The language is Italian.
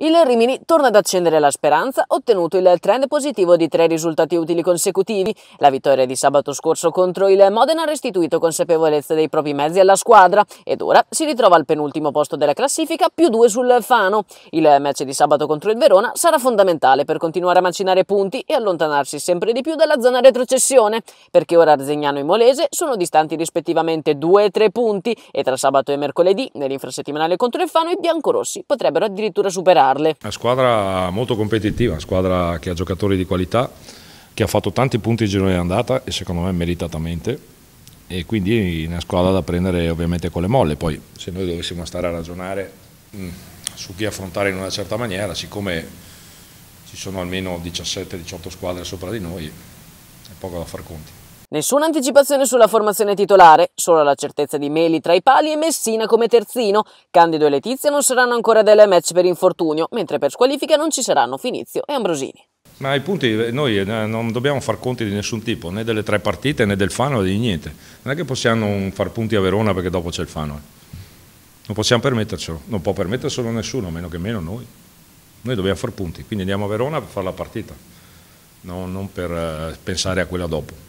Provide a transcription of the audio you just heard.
Il Rimini torna ad accendere la speranza, ottenuto il trend positivo di tre risultati utili consecutivi. La vittoria di sabato scorso contro il Modena ha restituito consapevolezza dei propri mezzi alla squadra ed ora si ritrova al penultimo posto della classifica, più due sul Fano. Il match di sabato contro il Verona sarà fondamentale per continuare a macinare punti e allontanarsi sempre di più dalla zona retrocessione, perché ora Arzegnano e Molese sono distanti rispettivamente 2 e 3 punti e tra sabato e mercoledì, nell'infrasettimanale contro il Fano, i biancorossi potrebbero addirittura superare superarle. Una squadra molto competitiva, una squadra che ha giocatori di qualità, che ha fatto tanti punti in girone andata e secondo me meritatamente e quindi una squadra da prendere ovviamente con le molle. Poi se noi dovessimo stare a ragionare mh, mm, su chi affrontare in una certa maniera, siccome ci sono almeno 17-18 squadre sopra di noi, è poco da far conti. Nessuna anticipazione sulla formazione titolare, solo la certezza di Meli tra i pali e Messina come terzino. Candido e Letizia non saranno ancora delle match per infortunio, mentre per squalifica non ci saranno Finizio e Ambrosini. Ma i punti, noi eh, non dobbiamo far conti di nessun tipo, né delle tre partite né del Fano né di niente. Non è che possiamo far punti a Verona perché dopo c'è il Fano. Eh. Non possiamo permettercelo, non può permetterselo nessuno, meno che meno noi. Noi dobbiamo far punti, quindi andiamo a Verona per fare la partita, non, non per eh, pensare a quella dopo.